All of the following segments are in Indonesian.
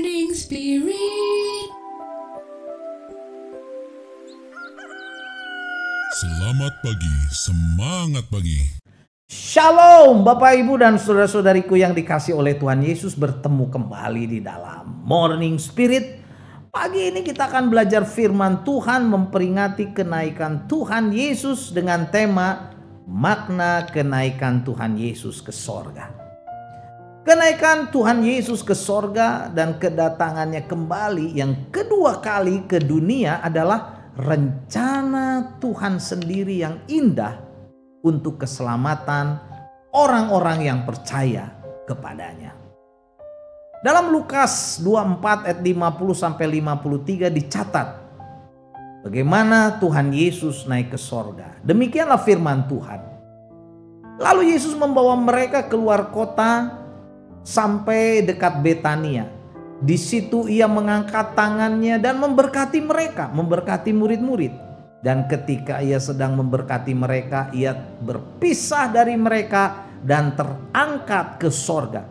Morning Spirit. Selamat pagi, semangat pagi. Shalom Bapak Ibu dan saudara-saudariku yang dikasih oleh Tuhan Yesus bertemu kembali di dalam Morning Spirit. Pagi ini kita akan belajar firman Tuhan memperingati kenaikan Tuhan Yesus dengan tema makna kenaikan Tuhan Yesus ke sorga. Kenaikan Tuhan Yesus ke sorga dan kedatangannya kembali yang kedua kali ke dunia adalah rencana Tuhan sendiri yang indah untuk keselamatan orang-orang yang percaya kepadanya. Dalam Lukas 24 ayat 50 sampai 53 dicatat bagaimana Tuhan Yesus naik ke sorga. Demikianlah firman Tuhan. Lalu Yesus membawa mereka keluar kota sampai dekat Betania. Di situ ia mengangkat tangannya dan memberkati mereka, memberkati murid-murid. Dan ketika ia sedang memberkati mereka, ia berpisah dari mereka dan terangkat ke sorga.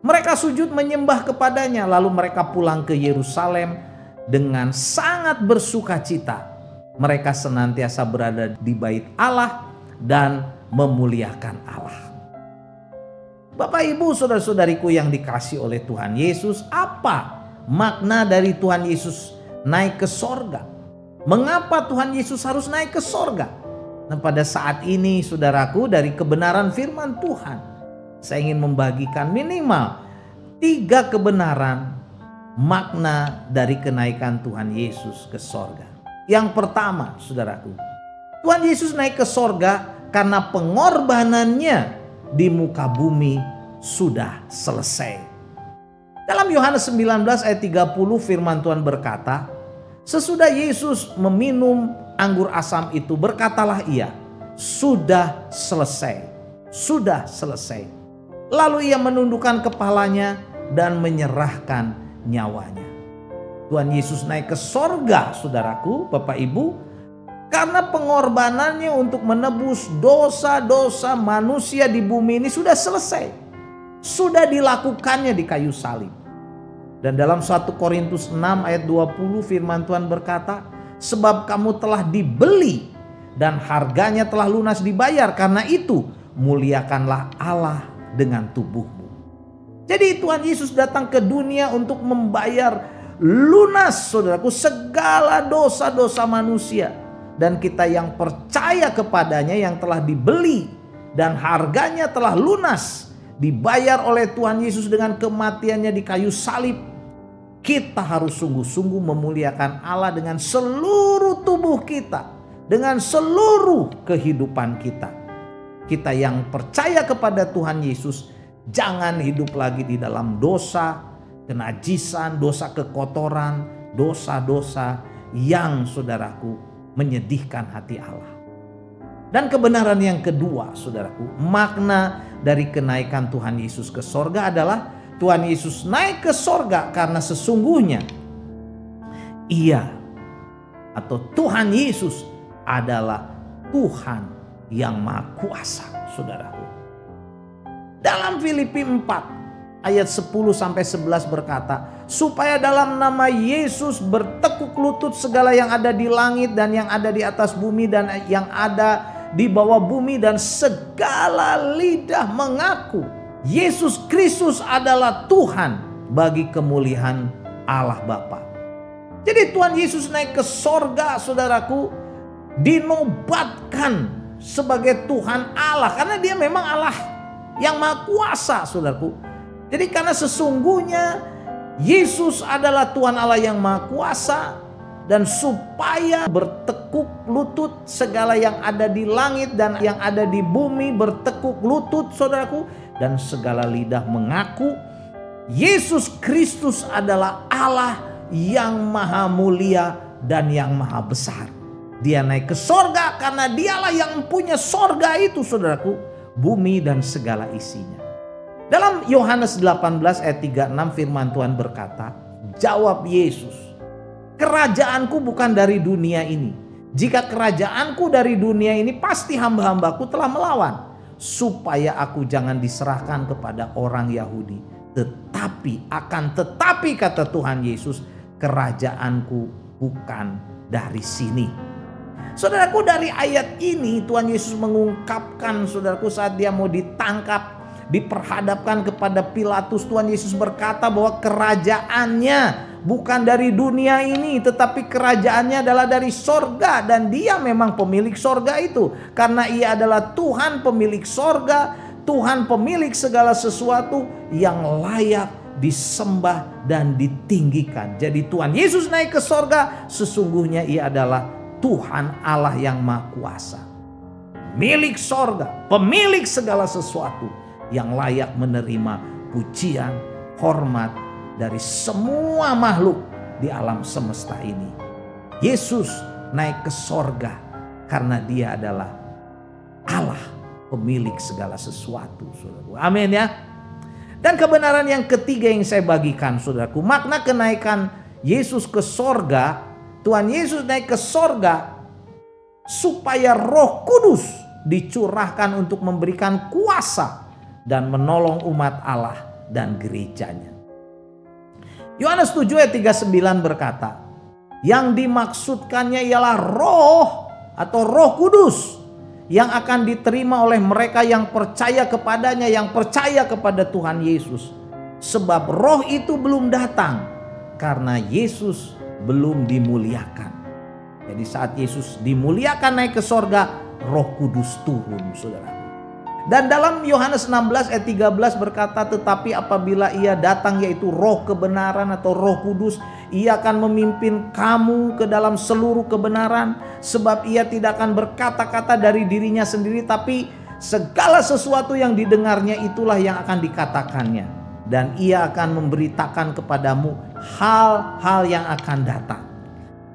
Mereka sujud menyembah kepadanya, lalu mereka pulang ke Yerusalem dengan sangat bersuka cita. Mereka senantiasa berada di bait Allah dan memuliakan Allah. Bapak Ibu saudara-saudariku yang dikasih oleh Tuhan Yesus, apa makna dari Tuhan Yesus naik ke sorga? Mengapa Tuhan Yesus harus naik ke sorga? Nah pada saat ini saudaraku dari kebenaran firman Tuhan, saya ingin membagikan minimal tiga kebenaran makna dari kenaikan Tuhan Yesus ke sorga. Yang pertama saudaraku, Tuhan Yesus naik ke sorga karena pengorbanannya di muka bumi sudah selesai. Dalam Yohanes 19 ayat 30 firman Tuhan berkata, Sesudah Yesus meminum anggur asam itu berkatalah ia, sudah selesai, sudah selesai. Lalu ia menundukkan kepalanya dan menyerahkan nyawanya. Tuhan Yesus naik ke sorga saudaraku, Bapak Ibu, karena pengorbanannya untuk menebus dosa-dosa manusia di bumi ini sudah selesai. Sudah dilakukannya di kayu salib. Dan dalam 1 Korintus 6 ayat 20 firman Tuhan berkata, Sebab kamu telah dibeli dan harganya telah lunas dibayar. Karena itu muliakanlah Allah dengan tubuhmu. Jadi Tuhan Yesus datang ke dunia untuk membayar lunas saudaraku segala dosa-dosa manusia dan kita yang percaya kepadanya yang telah dibeli dan harganya telah lunas dibayar oleh Tuhan Yesus dengan kematiannya di kayu salib kita harus sungguh-sungguh memuliakan Allah dengan seluruh tubuh kita dengan seluruh kehidupan kita. Kita yang percaya kepada Tuhan Yesus jangan hidup lagi di dalam dosa kenajisan dosa kekotoran dosa-dosa yang saudaraku menyedihkan hati Allah. Dan kebenaran yang kedua, saudaraku, makna dari kenaikan Tuhan Yesus ke sorga adalah Tuhan Yesus naik ke sorga karena sesungguhnya ia atau Tuhan Yesus adalah Tuhan yang Maha Kuasa, saudaraku. Dalam Filipi 4 ayat 10 sampai 11 berkata, supaya dalam nama Yesus bertekuk lutut segala yang ada di langit dan yang ada di atas bumi dan yang ada di bawah bumi dan segala lidah mengaku Yesus Kristus adalah Tuhan bagi kemuliaan Allah Bapa. Jadi Tuhan Yesus naik ke sorga saudaraku dinobatkan sebagai Tuhan Allah karena dia memang Allah yang maha kuasa saudaraku jadi karena sesungguhnya Yesus adalah Tuhan Allah yang Maha Kuasa dan supaya bertekuk lutut segala yang ada di langit dan yang ada di bumi bertekuk lutut saudaraku dan segala lidah mengaku Yesus Kristus adalah Allah yang maha mulia dan yang maha besar. Dia naik ke sorga karena dialah yang punya sorga itu saudaraku. Bumi dan segala isinya. Yohanes 18 ayat 36 firman Tuhan berkata, jawab Yesus, kerajaanku bukan dari dunia ini. Jika kerajaanku dari dunia ini pasti hamba-hambaku telah melawan. Supaya aku jangan diserahkan kepada orang Yahudi Tetapi akan tetapi kata Tuhan Yesus, kerajaanku bukan dari sini. Saudaraku dari ayat ini Tuhan Yesus mengungkapkan saudaraku saat dia mau ditangkap diperhadapkan kepada Pilatus Tuhan Yesus berkata bahwa kerajaannya bukan dari dunia ini tetapi kerajaannya adalah dari sorga dan dia memang pemilik sorga itu. Karena ia adalah Tuhan pemilik sorga Tuhan pemilik segala sesuatu yang layak disembah dan ditinggikan. Jadi Tuhan Yesus naik ke sorga sesungguhnya ia adalah Tuhan Allah yang Maha Kuasa. Milik sorga, pemilik segala sesuatu yang layak menerima pujian, hormat dari semua makhluk di alam semesta ini. Yesus naik ke sorga karena dia adalah Allah pemilik segala sesuatu. Saudaraku. Amin ya. Dan kebenaran yang ketiga yang saya bagikan saudaraku. Makna kenaikan Yesus ke sorga Tuhan Yesus naik ke sorga supaya roh kudus dicurahkan untuk memberikan kuasa dan menolong umat Allah dan gerejanya. Yohanes 7 ayat 39 berkata, yang dimaksudkannya ialah roh atau roh kudus yang akan diterima oleh mereka yang percaya kepadanya, yang percaya kepada Tuhan Yesus. Sebab roh itu belum datang karena Yesus belum dimuliakan. Jadi saat Yesus dimuliakan naik ke sorga, roh kudus turun saudara. Dan dalam Yohanes 16 ayat 13 berkata tetapi apabila ia datang yaitu roh kebenaran atau roh kudus ia akan memimpin kamu ke dalam seluruh kebenaran sebab ia tidak akan berkata-kata dari dirinya sendiri tapi segala sesuatu yang didengarnya itulah yang akan dikatakannya dan ia akan memberitakan kepadamu hal-hal yang akan datang.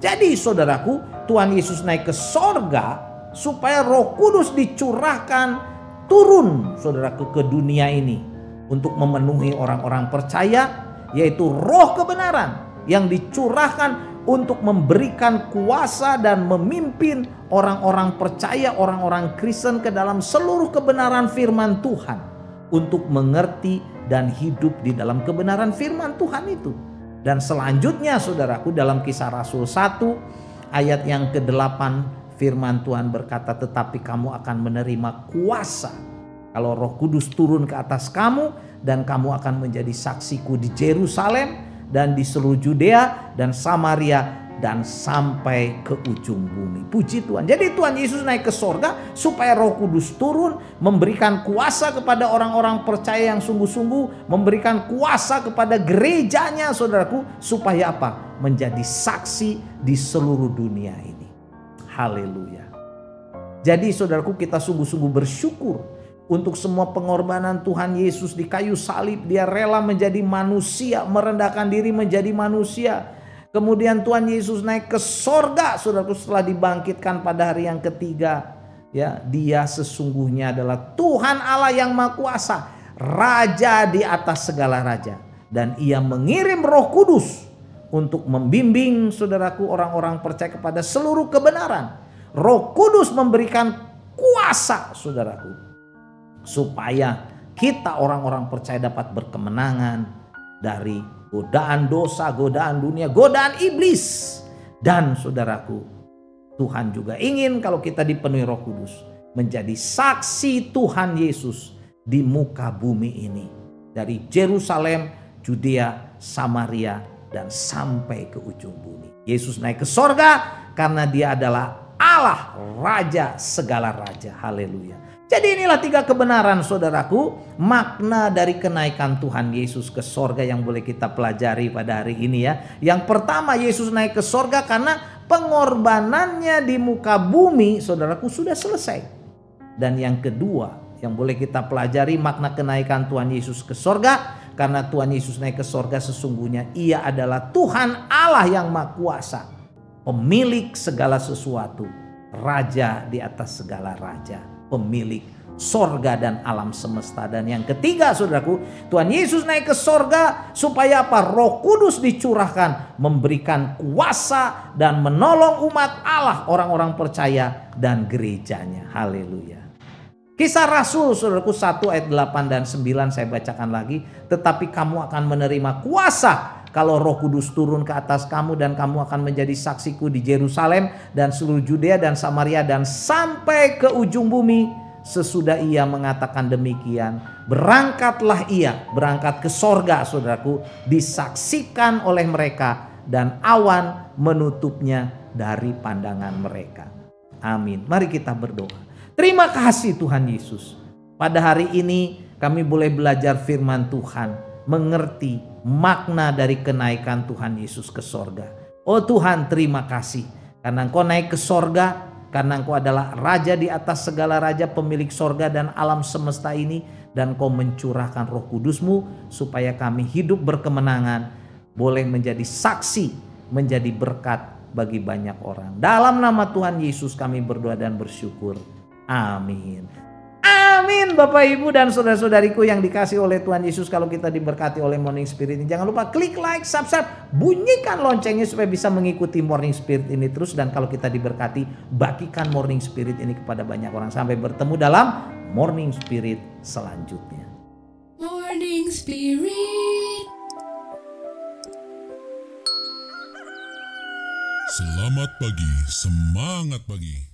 Jadi saudaraku, Tuhan Yesus naik ke sorga supaya roh kudus dicurahkan turun saudaraku ke dunia ini. Untuk memenuhi orang-orang percaya yaitu roh kebenaran yang dicurahkan untuk memberikan kuasa dan memimpin orang-orang percaya, orang-orang Kristen ke dalam seluruh kebenaran firman Tuhan untuk mengerti dan hidup di dalam kebenaran firman Tuhan itu. Dan selanjutnya saudaraku dalam kisah Rasul 1 ayat yang ke-8 firman Tuhan berkata tetapi kamu akan menerima kuasa kalau Roh Kudus turun ke atas kamu dan kamu akan menjadi saksiku di Jerusalem dan di seluruh Judea dan Samaria dan sampai ke ujung bumi. Puji Tuhan. Jadi Tuhan Yesus naik ke sorga supaya roh kudus turun. Memberikan kuasa kepada orang-orang percaya yang sungguh-sungguh. Memberikan kuasa kepada gerejanya saudaraku. Supaya apa? Menjadi saksi di seluruh dunia ini. Haleluya. Jadi saudaraku kita sungguh-sungguh bersyukur untuk semua pengorbanan Tuhan Yesus di kayu salib. Dia rela menjadi manusia, merendahkan diri menjadi manusia Kemudian Tuhan Yesus naik ke sorga, saudaraku setelah dibangkitkan pada hari yang ketiga. Ya, dia sesungguhnya adalah Tuhan Allah yang Maha Kuasa, Raja di atas segala raja. Dan ia mengirim roh kudus untuk membimbing saudaraku orang-orang percaya kepada seluruh kebenaran. Roh kudus memberikan kuasa saudaraku. Supaya kita orang-orang percaya dapat berkemenangan dari godaan dosa, godaan dunia, godaan iblis. Dan saudaraku, Tuhan juga ingin kalau kita dipenuhi roh kudus. Menjadi saksi Tuhan Yesus di muka bumi ini. Dari Jerusalem, Judea, Samaria, dan sampai ke ujung bumi. Yesus naik ke sorga karena dia adalah Allah, Raja segala Raja. Haleluya. Jadi inilah tiga kebenaran saudaraku. Makna dari kenaikan Tuhan Yesus ke sorga yang boleh kita pelajari pada hari ini ya. Yang pertama Yesus naik ke sorga karena pengorbanannya di muka bumi saudaraku sudah selesai. Dan yang kedua yang boleh kita pelajari makna kenaikan Tuhan Yesus ke sorga. Karena Tuhan Yesus naik ke sorga sesungguhnya ia adalah Tuhan Allah yang maha kuasa. Pemilik segala sesuatu. Raja di atas segala raja pemilik sorga dan alam semesta. Dan yang ketiga saudaraku, Tuhan Yesus naik ke sorga supaya apa? Roh Kudus dicurahkan memberikan kuasa dan menolong umat Allah orang-orang percaya dan gerejanya. Haleluya. Kisah Rasul, saudaraku 1 ayat 8 dan 9 saya bacakan lagi. Tetapi kamu akan menerima kuasa kalau roh kudus turun ke atas kamu dan kamu akan menjadi saksiku di Yerusalem dan seluruh Judea dan Samaria dan sampai ke ujung bumi. Sesudah ia mengatakan demikian, berangkatlah ia, berangkat ke sorga saudaraku, disaksikan oleh mereka dan awan menutupnya dari pandangan mereka. Amin. Mari kita berdoa. Terima kasih Tuhan Yesus. Pada hari ini kami boleh belajar firman Tuhan, mengerti makna dari kenaikan Tuhan Yesus ke sorga. Oh Tuhan terima kasih karena engkau naik ke sorga, karena engkau adalah raja di atas segala raja pemilik sorga dan alam semesta ini dan kau mencurahkan roh kudusmu supaya kami hidup berkemenangan boleh menjadi saksi menjadi berkat bagi banyak orang dalam nama Tuhan Yesus kami berdoa dan bersyukur Amin. Amin Bapak Ibu dan saudara-saudariku yang dikasih oleh Tuhan Yesus kalau kita diberkati oleh Morning Spirit ini. Jangan lupa klik like, subscribe, bunyikan loncengnya supaya bisa mengikuti Morning Spirit ini terus. Dan kalau kita diberkati, bagikan Morning Spirit ini kepada banyak orang. Sampai bertemu dalam Morning Spirit selanjutnya. Morning Spirit. Selamat pagi, semangat pagi.